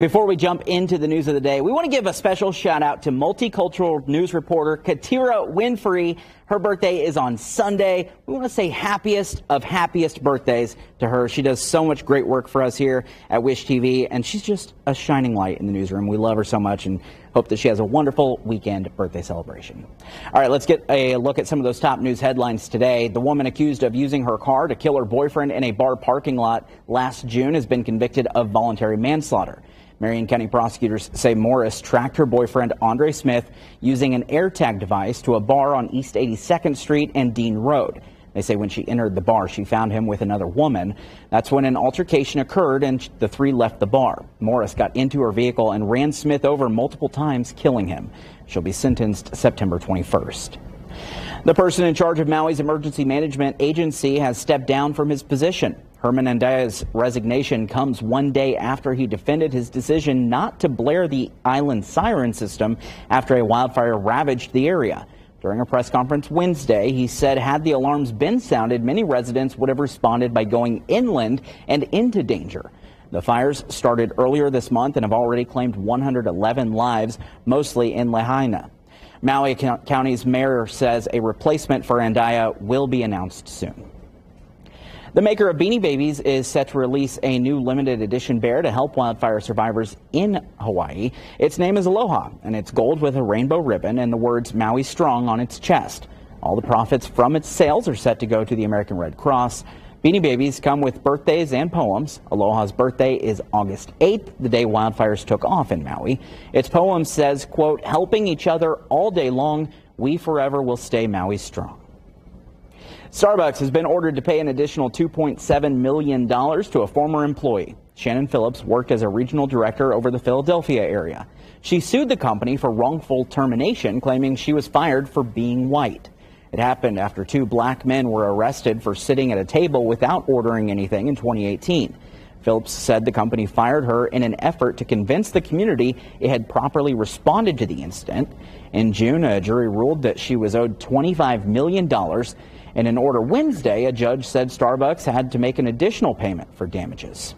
Before we jump into the news of the day, we want to give a special shout out to multicultural news reporter Katira Winfrey. Her birthday is on Sunday. We want to say happiest of happiest birthdays to her. She does so much great work for us here at Wish TV, and she's just a shining light in the newsroom. We love her so much and hope that she has a wonderful weekend birthday celebration. All right, let's get a look at some of those top news headlines today. The woman accused of using her car to kill her boyfriend in a bar parking lot last June has been convicted of voluntary manslaughter. Marion County prosecutors say Morris tracked her boyfriend Andre Smith using an AirTag device to a bar on East 82nd Street and Dean Road. They say when she entered the bar, she found him with another woman. That's when an altercation occurred and the three left the bar. Morris got into her vehicle and ran Smith over multiple times, killing him. She'll be sentenced September 21st. The person in charge of Maui's emergency management agency has stepped down from his position. Herman Andaya's resignation comes one day after he defended his decision not to blare the island siren system after a wildfire ravaged the area. During a press conference Wednesday, he said had the alarms been sounded, many residents would have responded by going inland and into danger. The fires started earlier this month and have already claimed 111 lives, mostly in Lahaina. Maui County's mayor says a replacement for Andaya will be announced soon. The maker of Beanie Babies is set to release a new limited edition bear to help wildfire survivors in Hawaii. Its name is Aloha, and it's gold with a rainbow ribbon and the words Maui Strong on its chest. All the profits from its sales are set to go to the American Red Cross. Beanie Babies come with birthdays and poems. Aloha's birthday is August 8th, the day wildfires took off in Maui. Its poem says, quote, helping each other all day long, we forever will stay Maui strong. Starbucks has been ordered to pay an additional $2.7 million to a former employee. Shannon Phillips worked as a regional director over the Philadelphia area. She sued the company for wrongful termination, claiming she was fired for being white. It happened after two black men were arrested for sitting at a table without ordering anything in 2018. Phillips said the company fired her in an effort to convince the community it had properly responded to the incident. In June, a jury ruled that she was owed $25 million in an order Wednesday, a judge said Starbucks had to make an additional payment for damages.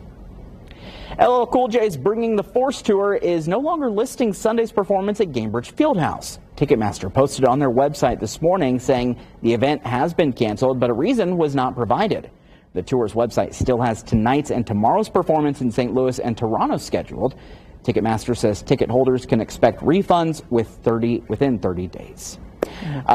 LL Cool J's Bringing the Force tour is no longer listing Sunday's performance at Gainbridge Fieldhouse. Ticketmaster posted on their website this morning saying the event has been canceled, but a reason was not provided. The tour's website still has tonight's and tomorrow's performance in St. Louis and Toronto scheduled. Ticketmaster says ticket holders can expect refunds with 30, within 30 days. Uh,